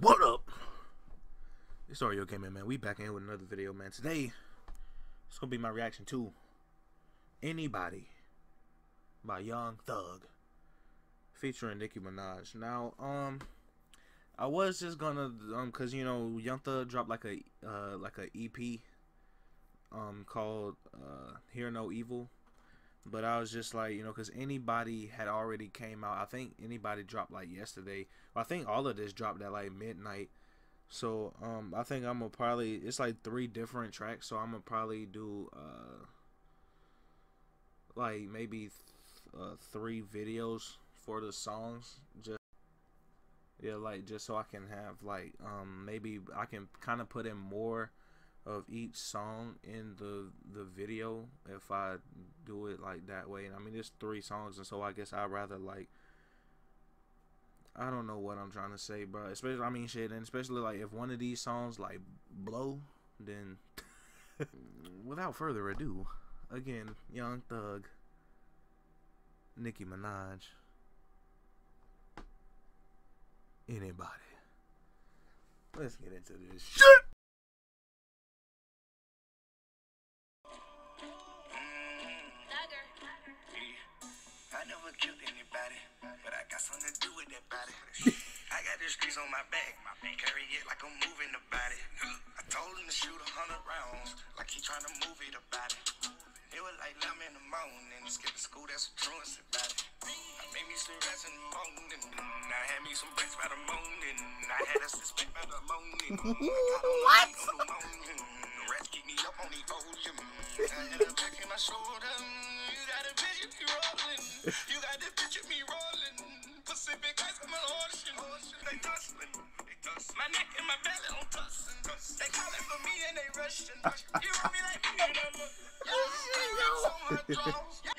What up? It's Oreo Gaming, man. We back in with another video, man. Today, it's gonna be my reaction to Anybody by Young Thug featuring Nicki Minaj. Now, um, I was just gonna, um, cause you know, Young Thug dropped like a, uh, like a EP, um, called uh, Hear No Evil. But I was just like, you know, because anybody had already came out. I think anybody dropped like yesterday. I think all of this dropped at like midnight. So um, I think I'm gonna probably it's like three different tracks. So I'm gonna probably do uh, like maybe th- uh, three videos for the songs. Just yeah, like just so I can have like um maybe I can kind of put in more of each song in the the video if I do it like that way. And I mean, there's three songs, and so I guess I'd rather like I don't know what I'm trying to say, bro. Especially I mean, shit, and especially like if one of these songs like blow, then without further ado, again, Young Thug, Nicki Minaj, anybody. Let's get into this shit. I never killed anybody, but I got something to do with that body. I got the streets on my back, my back carry it like I'm moving the body. I told him to shoot a hundred rounds, like he trying to move it about it. It was like lamb in the morning, skipping school, that's what truancy about it. I made me some rest in the morning, I had me some breaks by the morning. I had a suspect by the morning. what? The rats keep me up on the ocean. I had a back in my shoulder. You got a bitch, be rolling. You got the bitch, you be rolling. Pacific ice, I'm an ocean. They tussling. My neck and my belly on tussling. They calling for me and they rushing. You want me like me? Yeah, so much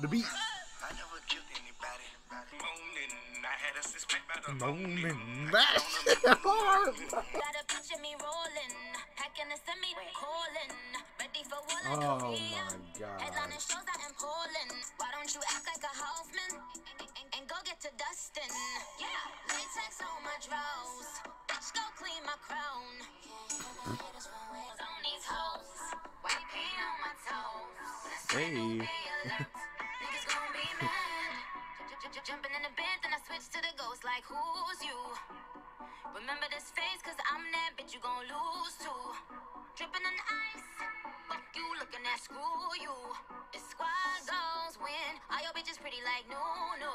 The beat. I never killed anybody. Moaning, I had a suspect by the Moaning. That shit hard. Got a picture me rolling, hacking the semi calling, ready for war like Oh Korea. my God. Headlining shows out in Poland. Why don't you act like a Hoffman and, and, and go get to Dustin? Yeah, latex on my drawers. Bitch, go clean my crown. On bed, then I switch to the ghost like who's you? Remember this face, cause I'm that bitch you gon' lose to. Dripping in ice, fuck you looking at screw you. It's squad goals win, all your bitches pretty like no, no.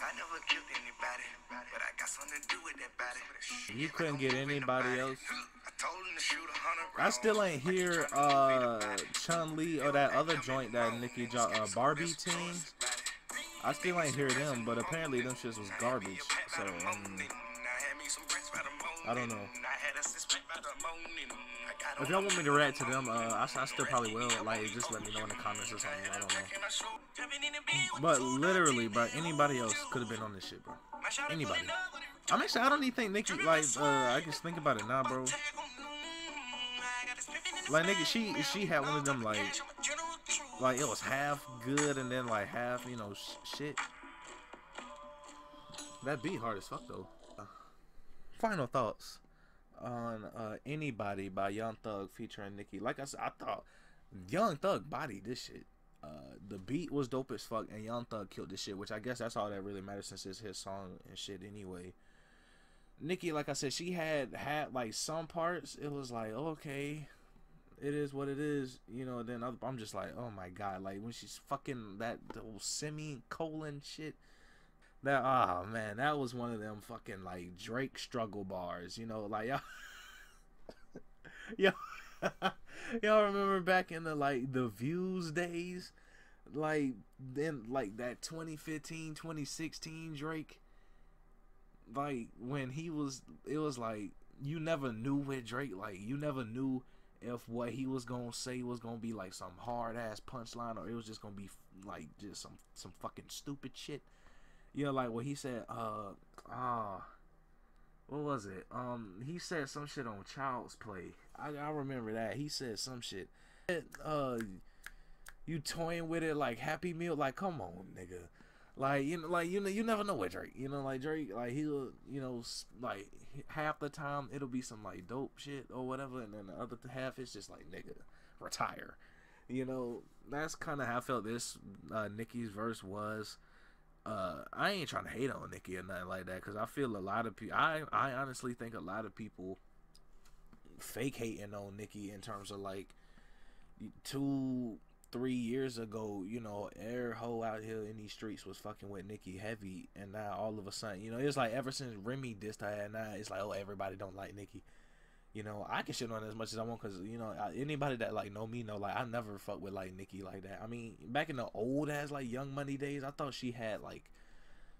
I never killed anybody, but I got something to do with that body. You couldn't get anybody else. I told him to shoot a hundred I still ain't hear uh Chun Li or that other joint that Nicki jo- uh, Barbie Tingz. I still ain't hear them, but apparently them shits was garbage. So um, I don't know. If y'all want me to react to them, uh, I, I still probably will. Like, just let me know in the comments or something. I don't know. But literally, bro, anybody else could have been on this shit, bro. Anybody. I'm actually, I don't even think Nicki, Like, uh, I just think about it now, bro. Like, nigga, she she had one of them like, like it was half good and then like half, you know, sh- shit. That beat hard as fuck though. Final thoughts on uh, anybody by Young Thug featuring Nicki. Like I said, I thought Young Thug bodied this shit. Uh, the beat was dope as fuck, and Young Thug killed this shit, which I guess that's all that really matters since it's his song and shit anyway. Nicki, like I said, she had had like some parts. It was like okay, it is what it is, you know. Then I'm just like, oh my god, like when she's fucking that semi colon shit. That ah man, that was one of them fucking like Drake struggle bars, you know, like y'all, y'all, y'all remember back in the like the views days, like then like that 2015, 2016 Drake, like when he was, it was like you never knew with Drake, like you never knew if what he was gonna say was gonna be like some hard ass punchline or it was just gonna be like just some some fucking stupid shit. You know, like what he said. Uh, ah, what was it? Um, he said some shit on Child's Play. I I remember that he said some shit. Uh, you toying with it like Happy Meal? Like, come on, nigga. Like you know, like you know, you never know with Drake. You know, like Drake, like he'll, you know, like half the time it'll be some like dope shit or whatever, and then the other half it's just like nigga, retire. You know, that's kind of how I felt this uh, Nicki's verse was. Uh, I ain't trying to hate on Nicki or nothing like that because I feel a lot of people. I I honestly think a lot of people fake hating on Nicki in terms of like two three years ago, you know, air hoe out here in these streets was fucking with Nicki heavy, and now all of a sudden, you know, it's like ever since Remy dissed her, and now it's like, oh, everybody don't like Nicki. You know, I can shit on as much as I want because you know anybody that like know me know like I never fuck with like Nicki like that. I mean, back in the old ass like Young Money days, I thought she had like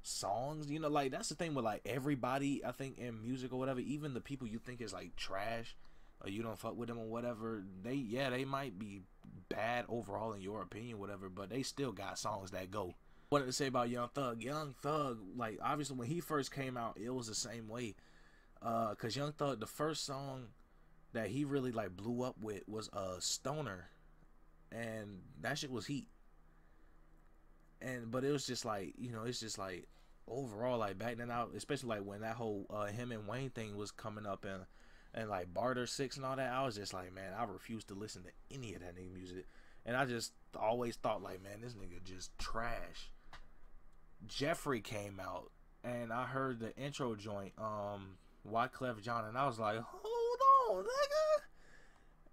songs. You know, like that's the thing with like everybody. I think in music or whatever, even the people you think is like trash or you don't fuck with them or whatever, they yeah they might be bad overall in your opinion, whatever, but they still got songs that go. What did to say about Young Thug? Young Thug, like obviously when he first came out, it was the same way. Uh, cause Young Thug, the first song that he really like blew up with was uh Stoner, and that shit was heat. And but it was just like you know, it's just like overall like back then out, especially like when that whole uh him and Wayne thing was coming up and and like Barter Six and all that, I was just like, man, I refuse to listen to any of that nigga music. And I just always thought like, man, this nigga just trash. Jeffery came out and I heard the intro joint, um, Wyclef Jean, and I was like, hold on, nigga.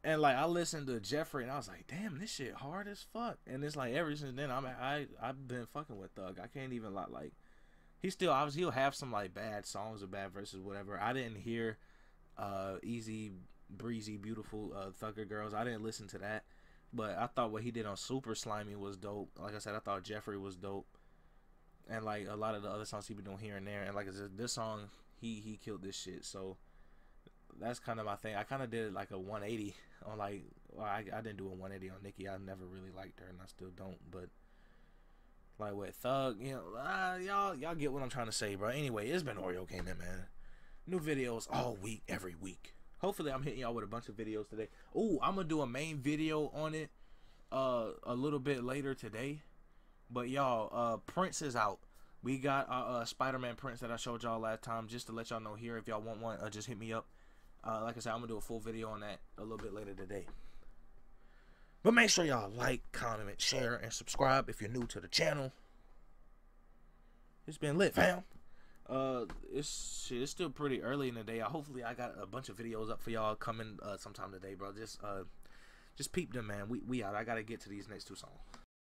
And like I listened to Jeffery and I was like, damn, this shit hard as fuck. And it's like ever since then, I'm I I've been fucking with Thug. I can't even like like he still obviously he'll have some like bad songs or bad verses, whatever. I didn't hear uh, Easy Breezy Beautiful uh, Thugger Girls. I didn't listen to that, but I thought what he did on Super Slimey was dope. Like I said, I thought Jeffery was dope, and like a lot of the other songs he been doing here and there. And like I said, this song he he killed this shit. So that's kind of my thing. I kind of did like a 180 on like well, I I didn't do a 180 on Nicki. I never really liked her, and I still don't. But like with Thug, you know, uh, y'all y'all get what I'm trying to say, bro. Anyway, it's been Oreo came in, man. New videos all week, every week. Hopefully, I'm hitting y'all with a bunch of videos today. Oh, I'm gonna do a main video on it uh a little bit later today. But y'all, uh Prince is out. We got uh, uh Spider-Man Prince that I showed y'all last time. Just to let y'all know here, if y'all want one, uh, just hit me up. Uh, like I said, I'm gonna do a full video on that a little bit later today. But make sure y'all like, comment, share, and subscribe if you're new to the channel. It's been lit, fam uh it's shit, it's still pretty early in the day. hopefully I got a bunch of videos up for y'all coming uh sometime today, bro. Just uh just peep them man. We we out. I gotta get to these next two songs.